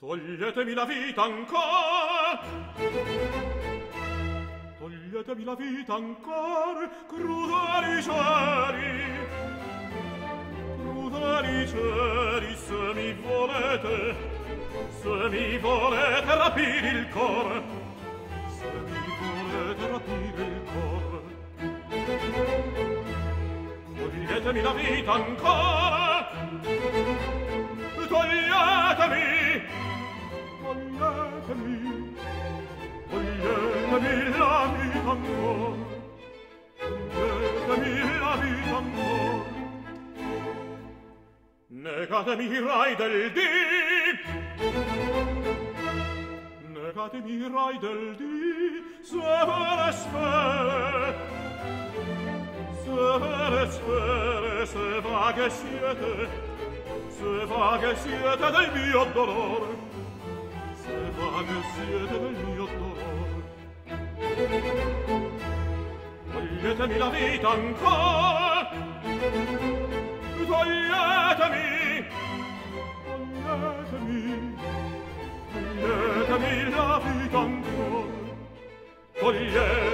Toglietemi la vita ancora! Toglietemi la vita ancora, Crudeli cieli Crudeli cieli Se mi volete Se mi volete rapire il cor Se mi volete rapire il cor Toglietemi la vita ancora! Negatemi i rai del dì Negatemi i rai del dì Se vere spere Se vere spere Se vaghe siete Se vaghe siete del mio dolore Se vaghe siete del mio dolore Toglietemi la vita ancora la vita ancora togliere